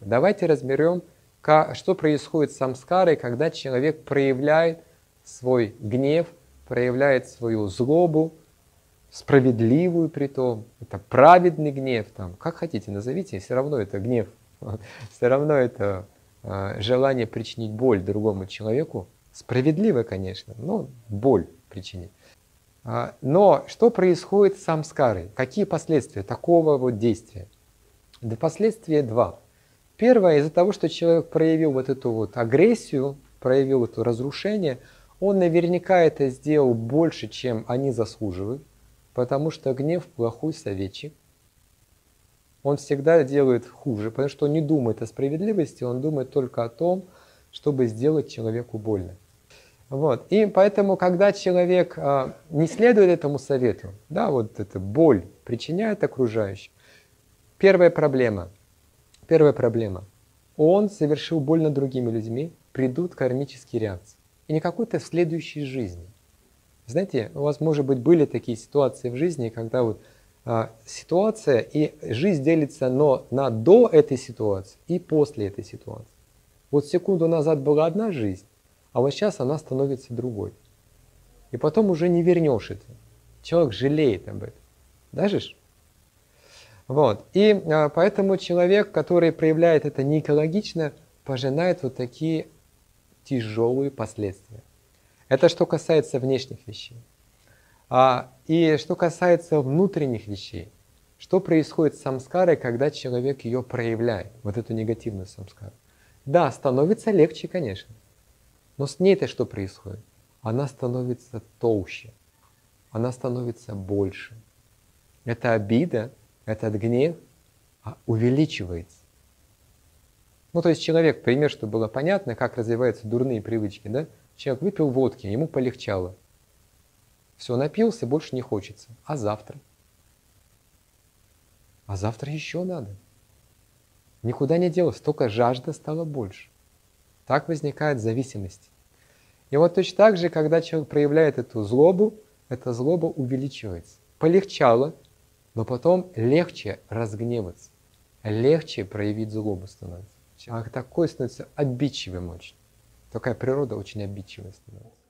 Давайте разберем, что происходит с самскарой, когда человек проявляет свой гнев, проявляет свою злобу, справедливую при том, это праведный гнев, там, как хотите назовите, все равно это гнев, все равно это э, желание причинить боль другому человеку, справедливо, конечно, но боль причинить. А, но что происходит с самскарой? Какие последствия такого вот действия? Да последствия два. Первое, из-за того, что человек проявил вот эту вот агрессию, проявил это разрушение, он наверняка это сделал больше, чем они заслуживают, потому что гнев плохой советчик. Он всегда делает хуже, потому что он не думает о справедливости, он думает только о том, чтобы сделать человеку больно. Вот. И поэтому, когда человек а, не следует этому совету, да, вот эта боль причиняет окружающим, первая проблема – Первая проблема. Он совершил боль над другими людьми, придут кармические реакции. И не какой-то в следующей жизни. Знаете, у вас, может быть, были такие ситуации в жизни, когда вот а, ситуация и жизнь делится но на до этой ситуации и после этой ситуации. Вот секунду назад была одна жизнь, а вот сейчас она становится другой. И потом уже не вернешь это. Человек жалеет об этом. Даже вот. И а, поэтому человек, который проявляет это не экологично, пожинает вот такие тяжелые последствия. Это что касается внешних вещей. А, и что касается внутренних вещей, что происходит с самскарой, когда человек ее проявляет, вот эту негативную самскару. Да, становится легче, конечно. Но с ней-то что происходит? Она становится толще, она становится больше. Это обида, этот гнев а, увеличивается. Ну, то есть человек, пример, чтобы было понятно, как развиваются дурные привычки, да? Человек выпил водки, ему полегчало. Все, напился, больше не хочется. А завтра? А завтра еще надо. Никуда не делось, только жажда стала больше. Так возникает зависимость. И вот точно так же, когда человек проявляет эту злобу, эта злоба увеличивается. Полегчало – но потом легче разгневаться, легче проявить злобу становится. Человек такой становится обидчивым очень. Такая природа очень обидчивая становится.